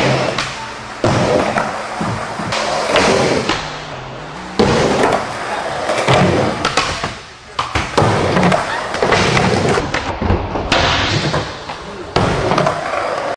Bye.